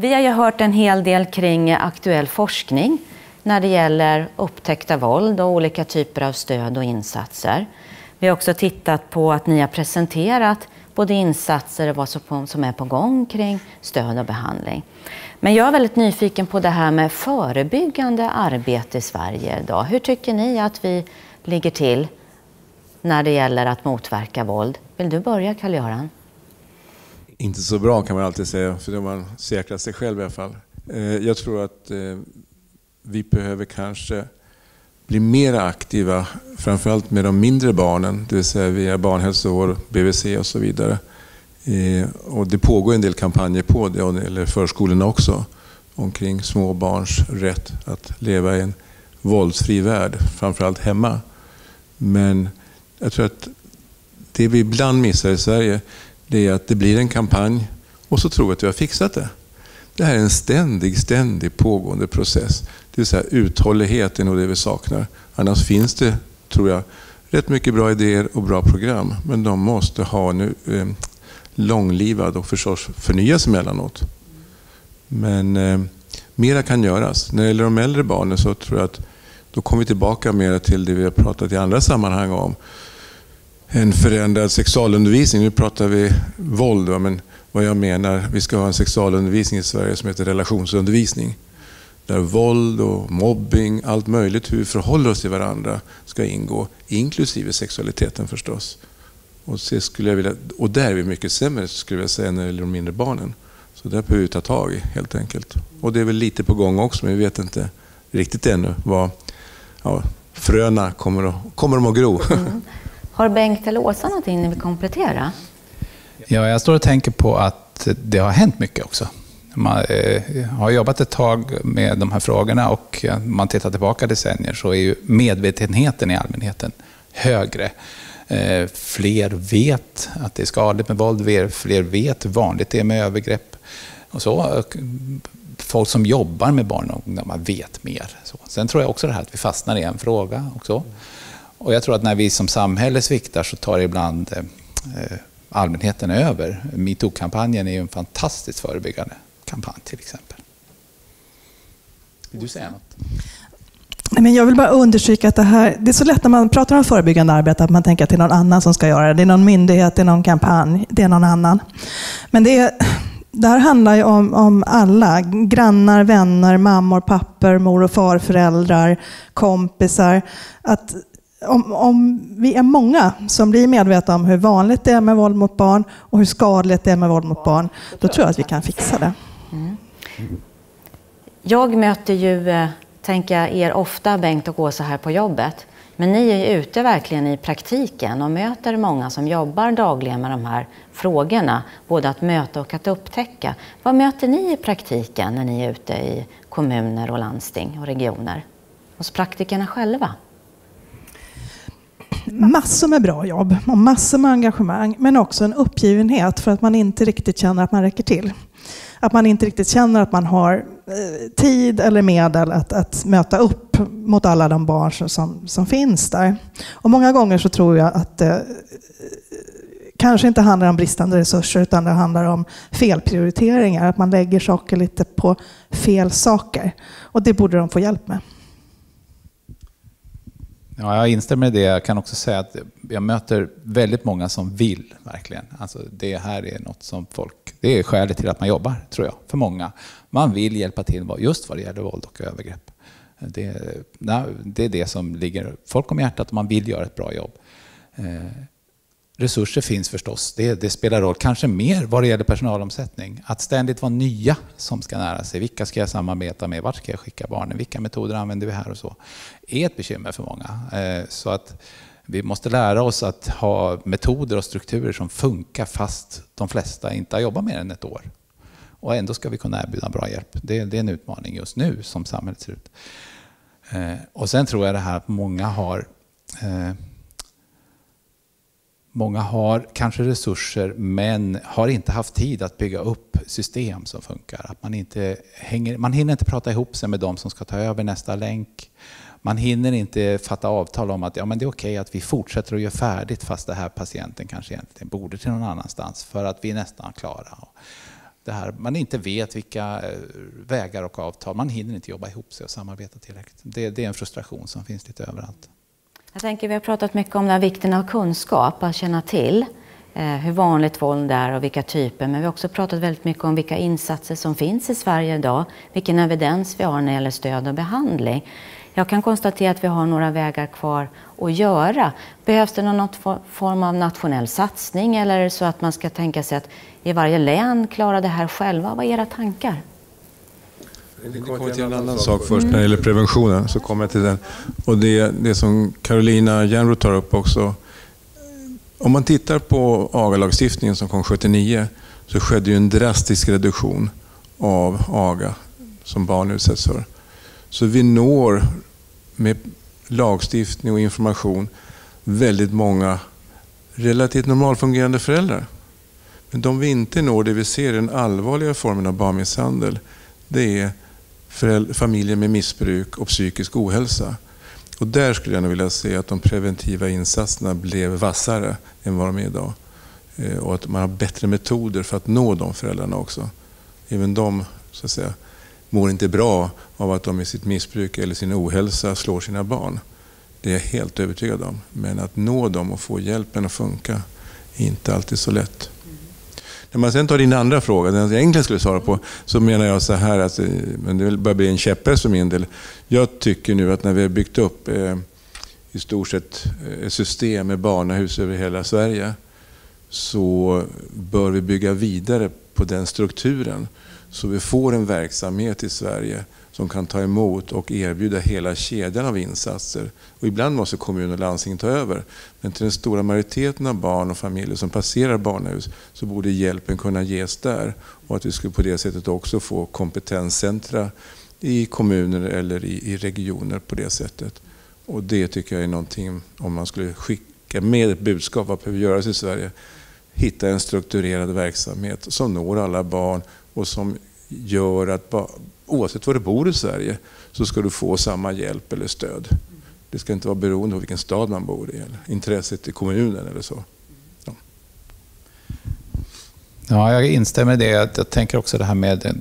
Vi har ju hört en hel del kring aktuell forskning när det gäller upptäckta våld och olika typer av stöd och insatser. Vi har också tittat på att ni har presenterat både insatser och vad som är på gång kring stöd och behandling. Men jag är väldigt nyfiken på det här med förebyggande arbete i Sverige idag. Hur tycker ni att vi ligger till när det gäller att motverka våld? Vill du börja Karl-Göran? Inte så bra kan man alltid säga, för då har man säkrat sig själv i alla fall. Eh, jag tror att eh, vi behöver kanske bli mer aktiva, framförallt med de mindre barnen, det vill säga via barnhälsovård, BVC och så vidare. Eh, och det pågår en del kampanjer på det, eller förskolorna också, omkring små barns rätt att leva i en våldsfri värld, framförallt hemma. Men jag tror att det vi ibland missar i Sverige, det är att det blir en kampanj och så tror vi att vi har fixat det. Det här är en ständig, ständig pågående process. Det vill säga uthållighet är nog det vi saknar. Annars finns det, tror jag, rätt mycket bra idéer och bra program. Men de måste ha nu, eh, långlivad och förstås förnyas emellanåt. Men eh, mera kan göras. När det gäller de äldre barnen så tror jag att då kommer vi tillbaka mer till det vi har pratat i andra sammanhang om. En förändrad sexualundervisning. Nu pratar vi våld, men vad jag menar, vi ska ha en sexualundervisning i Sverige som heter relationsundervisning. Där våld och mobbing, allt möjligt, hur vi förhåller oss till varandra ska ingå, inklusive sexualiteten förstås. Och, det skulle jag vilja, och där är vi mycket sämre skulle jag säga när det gäller de mindre barnen. Så där behöver vi ta tag i helt enkelt. Och det är väl lite på gång också, men vi vet inte riktigt ännu vad ja, fröna kommer att, kommer de att gro. Mm. Har Bengt eller Åsa någonting ni vill komplettera? Ja, jag står och tänker på att det har hänt mycket också. Man eh, har jobbat ett tag med de här frågorna och eh, man tittar tillbaka decennier så är ju medvetenheten i allmänheten högre. Eh, fler vet att det är skadligt med våld, fler vet hur vanligt det är med övergrepp. Och så. Folk som jobbar med barn och ungdomar vet mer. Så. Sen tror jag också det här att vi fastnar i en fråga också. Och jag tror att när vi som samhälle sviktar så tar ibland eh, eh, allmänheten över. Metoo-kampanjen är ju en fantastiskt förebyggande kampanj till exempel. Vill du säga något? Men jag vill bara understryka att det här, det är så lätt när man pratar om förebyggande arbete att man tänker att det är någon annan som ska göra det. Det är någon myndighet, det är någon kampanj, det är någon annan. Men det, är, det här handlar ju om, om alla. Grannar, vänner, mammor, pappor, mor och farföräldrar, kompisar. Att om, om, vi är många som blir medvetna om hur vanligt det är med våld mot barn och hur skadligt det är med våld mot barn, då tror jag att vi kan fixa det. Mm. Jag möter ju, eh, tänker jag, er ofta, Bengt och Åsa, här på jobbet. Men ni är ju ute verkligen i praktiken och möter många som jobbar dagligen med de här frågorna, både att möta och att upptäcka. Vad möter ni i praktiken när ni är ute i kommuner och landsting och regioner? Hos praktikerna själva? Massor med bra jobb och massor med engagemang, men också en uppgivenhet för att man inte riktigt känner att man räcker till. Att man inte riktigt känner att man har eh, tid eller medel att, att möta upp mot alla de barn som, som finns där. Och många gånger så tror jag att det kanske inte handlar om bristande resurser utan det handlar om felprioriteringar. Att man lägger saker lite på fel saker. Och det borde de få hjälp med. Ja, jag instämmer i det. Jag kan också säga att jag möter väldigt många som vill, verkligen. Alltså, det här är något som folk... Det är skälet till att man jobbar, tror jag, för många. Man vill hjälpa till just vad det gäller våld och övergrepp. Det, det är det som ligger folk om hjärtat och man vill göra ett bra jobb. Eh, resurser finns förstås, det, det, spelar roll. Kanske mer vad det gäller personalomsättning. Att ständigt vara nya som ska nära sig. Vilka ska jag samarbeta med? Vart ska jag skicka barnen? Vilka metoder använder vi här och så? Är ett bekymmer för många. Eh, så att vi måste lära oss att ha metoder och strukturer som funkar fast de flesta inte har jobbat mer än ett år. Och ändå ska vi kunna erbjuda bra hjälp. Det, är en utmaning just nu som samhället ser ut. Eh, och sen tror jag det här att många har eh, Många har kanske resurser men har inte haft tid att bygga upp system som funkar. Att man, inte hänger, man hinner inte prata ihop sig med de som ska ta över nästa länk. Man hinner inte fatta avtal om att ja, men det är okej att vi fortsätter att göra färdigt fast det här patienten kanske egentligen borde till någon annanstans för att vi är nästan klara. det här, man inte vet vilka eh, vägar och avtal, man hinner inte jobba ihop sig och samarbeta tillräckligt. Det, det är en frustration som finns lite överallt. Jag tänker, vi har pratat mycket om den här vikten av kunskap, att känna till eh, hur vanligt våld är och vilka typer. Men vi har också pratat väldigt mycket om vilka insatser som finns i Sverige idag, vilken evidens vi har när det gäller stöd och behandling. Jag kan konstatera att vi har några vägar kvar att göra. Behövs det någon form av nationell satsning eller är det så att man ska tänka sig att i varje län klara det här själva? Vad är era tankar? Vi kommer till en annan sak först när det gäller preventionen. Så kommer jag till den. Och det, det som Carolina Järnroth tar upp också. Om man tittar på AGA-lagstiftningen som kom 79 så skedde ju en drastisk reduktion av AGA som barn utsätts för. Så vi når med lagstiftning och information väldigt många relativt normalfungerande föräldrar. Men de vi inte når, det vi ser den allvarliga formen av barnmisshandel, det är familjer med missbruk och psykisk ohälsa. Och där skulle jag nog vilja se att de preventiva insatserna blev vassare än vad de är idag. Eh, och att man har bättre metoder för att nå de föräldrarna också. Även de så att säga, mår inte bra av att de i sitt missbruk eller sin ohälsa slår sina barn. Det är jag helt övertygad om. Men att nå dem och få hjälpen att funka är inte alltid så lätt. När man sen tar din andra fråga, den jag egentligen skulle svara på, så menar jag så här, att, eh, men det börjar bli en käpphäst för min del. Jag tycker nu att när vi har byggt upp eh, i stort sett eh, ett system med barnahus över hela Sverige, så bör vi bygga vidare på den strukturen. Så vi får en verksamhet i Sverige som kan ta emot och erbjuda hela kedjan av insatser. Och ibland måste kommun och landsting ta över. Men till den stora majoriteten av barn och familjer som passerar barnahus så borde hjälpen kunna ges där. Och att vi skulle på det sättet också få kompetenscentra i kommuner eller i, i regioner på det sättet. Och det tycker jag är någonting, om man skulle skicka med ett budskap, vad behöver göras i Sverige? Hitta en strukturerad verksamhet som når alla barn och som gör att oavsett var du bor i Sverige så ska du få samma hjälp eller stöd. Det ska inte vara beroende av vilken stad man bor i eller intresset i kommunen eller så. Ja. Ja, jag instämmer i det. Jag tänker också det här med, eh,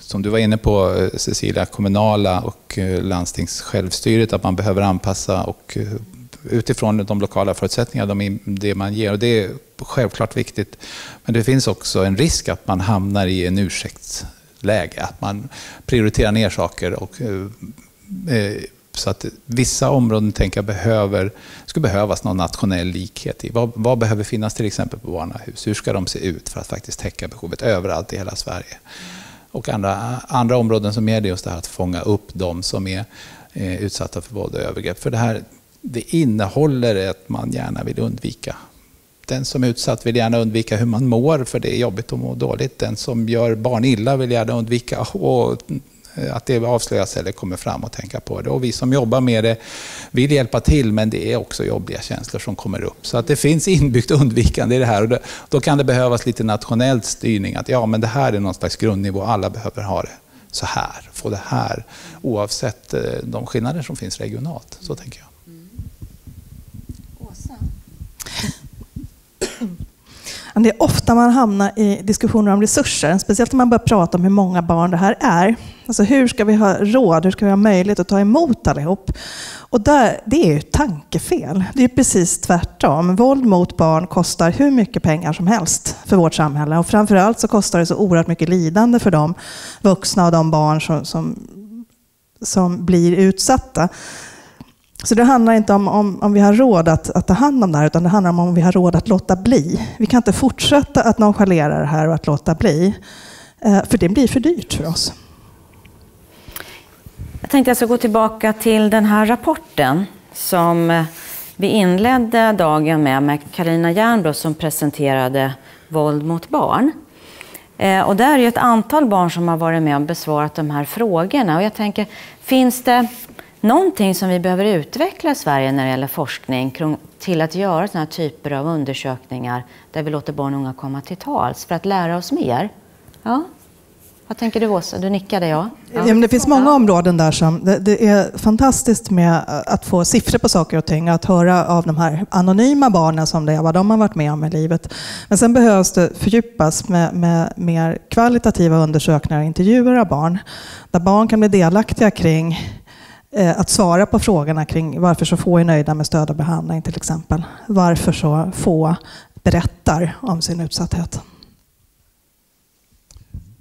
som du var inne på eh, Cecilia, kommunala och eh, landstings självstyret, att man behöver anpassa och utifrån de lokala förutsättningarna, det man ger. Och det är självklart viktigt. Men det finns också en risk att man hamnar i en ursäktsläge. Att man prioriterar ner saker. Och, eh, eh, så att vissa områden tänker jag behöver, skulle behövas någon nationell likhet i. Vad, vad, behöver finnas till exempel på barnahus? Hur ska de se ut för att faktiskt täcka behovet överallt i hela Sverige? Och andra, andra områden som är det just det här att fånga upp de som är eh, utsatta för våld och övergrepp. För det här det innehåller att man gärna vill undvika. Den som är utsatt vill gärna undvika hur man mår, för det är jobbigt att må dåligt. Den som gör barn illa vill gärna undvika eh, att det avslöjas eller kommer fram och tänka på det. Och vi som jobbar med det vill hjälpa till, men det är också jobbiga känslor som kommer upp. Så att det finns inbyggt undvikande i det här. Och då kan det behövas lite nationell styrning. Att ja, men det här är någon slags grundnivå, alla behöver ha det så här, få det här, oavsett eh, de skillnader som finns regionalt. Så tänker jag. Det är ofta man hamnar i diskussioner om resurser, speciellt när man börjar prata om hur många barn det här är. Alltså hur ska vi ha råd, hur ska vi ha möjlighet att ta emot allihop? Och där, det är ju tankefel. Det är precis tvärtom. Våld mot barn kostar hur mycket pengar som helst för vårt samhälle. Och framförallt så kostar det så oerhört mycket lidande för de vuxna och de barn som, som, som blir utsatta. Så det handlar inte om, om, om vi har råd att, att ta hand om det här, utan det handlar om om vi har råd att låta bli. Vi kan inte fortsätta att nonchalera det här och att låta bli. Eh, för det blir för dyrt för oss. Jag tänkte jag ska gå tillbaka till den här rapporten som eh, vi inledde dagen med, med Karina Jernbro som presenterade våld mot barn. Eh, och där är det ett antal barn som har varit med och besvarat de här frågorna. Och jag tänker, finns det någonting som vi behöver utveckla i Sverige när det gäller forskning till att göra sådana här typer av undersökningar där vi låter barn och unga komma till tals för att lära oss mer? Ja? Vad tänker du Åsa? Du nickade ja. Ja, det finns många områden där som... Det, det, är fantastiskt med eh, att få siffror på saker och ting. Att höra av de här anonyma barnen som det är, vad de har varit med om i livet. Men sen behövs det fördjupas med, med mer kvalitativa undersökningar och intervjuer av barn. Där barn kan bli delaktiga kring Eh, att svara på frågorna kring varför så få är nöjda med stöd och behandling till exempel. Varför så få berättar om sin utsatthet.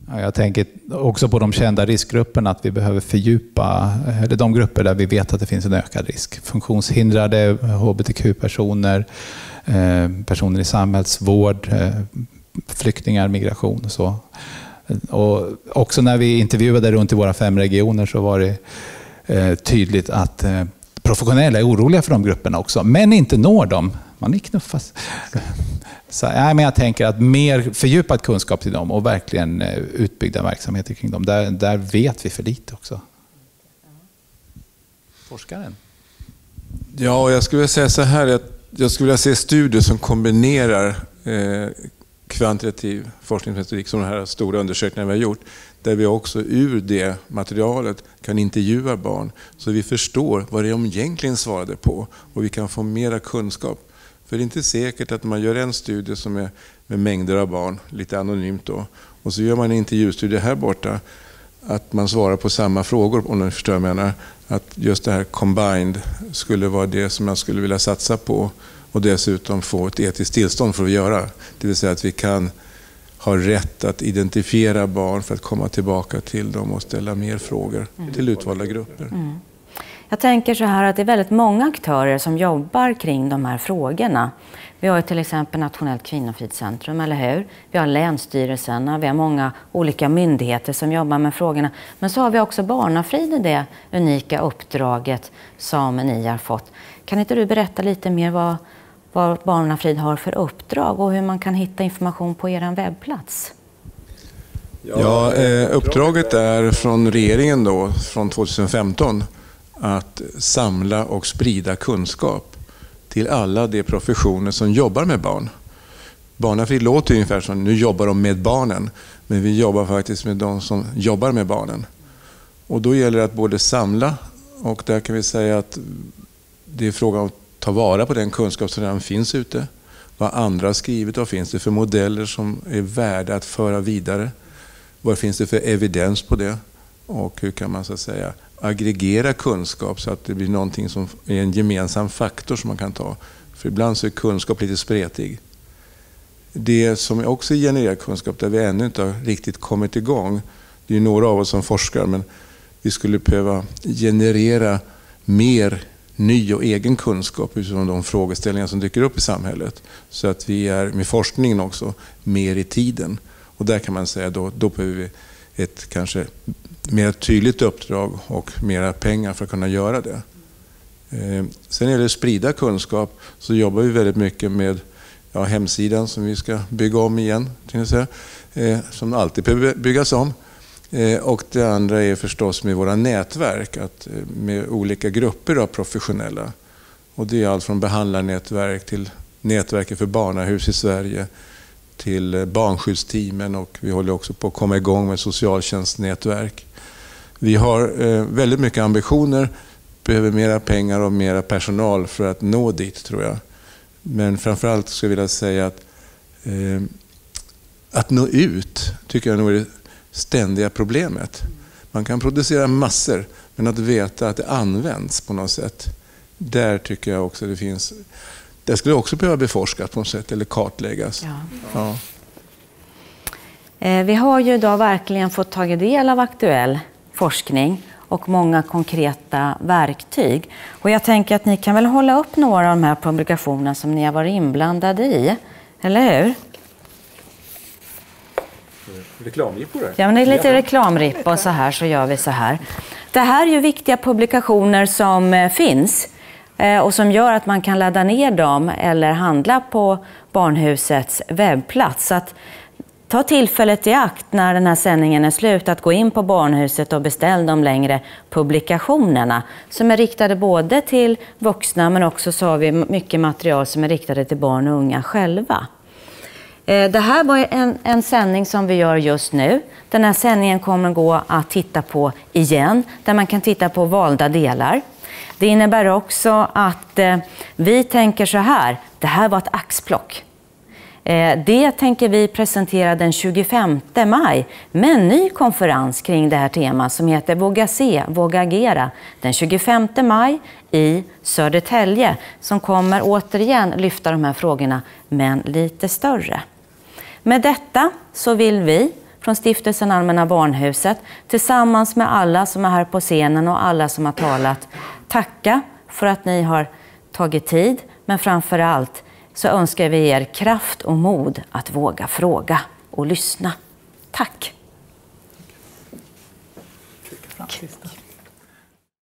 Jag tänker också på de kända riskgrupperna, att vi behöver fördjupa, eller de grupper där vi vet att det finns en ökad risk. Funktionshindrade, hbtq-personer, eh, personer i samhällsvård, eh, flyktingar, migration och så. Och också när vi intervjuade runt i våra fem regioner så var det Eh, tydligt att eh, professionella är oroliga för de grupperna också, men inte når dem. Man är knuffas. Så, ja, men jag tänker att mer fördjupad kunskap till dem och verkligen eh, utbyggda verksamheter kring dem. Där, där vet vi för lite också. Forskaren? Ja, jag skulle vilja säga så här. Jag skulle vilja se studier som kombinerar eh, kvantitativ forskningsmetodik som de här stora undersökningarna vi har gjort. Där vi också ur det materialet kan intervjua barn så vi förstår vad de egentligen svarade på och vi kan få mera kunskap. För det är inte säkert att man gör en studie som är med mängder av barn, lite anonymt då, och så gör man en intervjustudie här borta, att man svarar på samma frågor, om du förstår vad jag menar. Att just det här combined skulle vara det som jag skulle vilja satsa på och dessutom få ett etiskt tillstånd för att göra. Det vill säga att vi kan ha rätt att identifiera barn för att komma tillbaka till dem och ställa mer frågor mm. till utvalda grupper. Mm. Jag tänker så här att det är väldigt många aktörer som jobbar kring de här frågorna. Vi har till exempel Nationellt kvinnofridscentrum, eller hur? Vi har länsstyrelserna, vi har många olika myndigheter som jobbar med frågorna. Men så har vi också Barnafrid i det unika uppdraget som ni har fått. Kan inte du berätta lite mer vad, vad Barnafrid har för uppdrag och hur man kan hitta information på er webbplats? Ja, eh, uppdraget är från regeringen då, från 2015 att samla och sprida kunskap till alla de professioner som jobbar med barn. Barnafrid låter ungefär som nu jobbar de med barnen, men vi jobbar faktiskt med de som jobbar med barnen. Och då gäller det att både samla och där kan vi säga att det är fråga om ta vara på den kunskap som redan finns ute. Vad andra har skrivit, vad finns det för modeller som är värda att föra vidare? Vad finns det för evidens på det? Och hur kan man så att säga aggregera kunskap så att det blir någonting som är en gemensam faktor som man kan ta. För ibland så är kunskap lite spretig. Det som också genererar kunskap, där vi ännu inte har riktigt kommit igång, det är några av oss som forskar, men vi skulle behöva generera mer ny och egen kunskap utifrån de frågeställningar som dyker upp i samhället. Så att vi är med forskningen också mer i tiden. Och där kan man säga då, då behöver vi ett kanske mer tydligt uppdrag och mera pengar för att kunna göra det. Eh, sen när det att sprida kunskap så jobbar vi väldigt mycket med ja, hemsidan som vi ska bygga om igen, säga, eh, som alltid behöver byggas om. Eh, och det andra är förstås med våra nätverk, att eh, med olika grupper av professionella. Och det är allt från behandlarnätverk till nätverket för barnahus i Sverige, till eh, barnskyddsteamen och vi håller också på att komma igång med socialtjänstnätverk. Vi har väldigt mycket ambitioner, behöver mera pengar och mera personal för att nå dit tror jag. Men framförallt skulle jag vilja säga att eh, att nå ut tycker jag nog är ständiga problemet. Man kan producera massor, men att veta att det används på något sätt. Där tycker jag också det finns... Det skulle också behöva beforskas på något sätt, eller kartläggas. Ja. Ja. Eh, vi har ju idag verkligen fått ta del av aktuell forskning och många konkreta verktyg. Och jag tänker att ni kan väl hålla upp några av de här publikationerna som ni har varit inblandade i, eller hur? Reklamrippor? Ja, men det är lite reklamripp och så här så gör vi så här. Det här är ju viktiga publikationer som eh, finns eh, och som gör att man kan ladda ner dem eller handla på Barnhusets webbplats. Så att Ta tillfället i akt när den här sändningen är slut att gå in på Barnhuset och beställ de längre publikationerna som är riktade både till vuxna men också så har vi mycket material som är riktade till barn och unga själva. Eh, det här var en, en sändning som vi gör just nu. Den här sändningen kommer gå att titta på igen, där man kan titta på valda delar. Det innebär också att eh, vi tänker så här, det här var ett axplock. Eh, det tänker vi presentera den 25 maj med en ny konferens kring det här temat som heter Våga se, våga agera. Den 25 maj i Södertälje som kommer återigen lyfta de här frågorna, men lite större. Med detta så vill vi från Stiftelsen Allmänna Barnhuset tillsammans med alla som är här på scenen och alla som har talat tacka för att ni har tagit tid, men framför allt så önskar vi er kraft och mod att våga fråga och lyssna. Tack! Tack.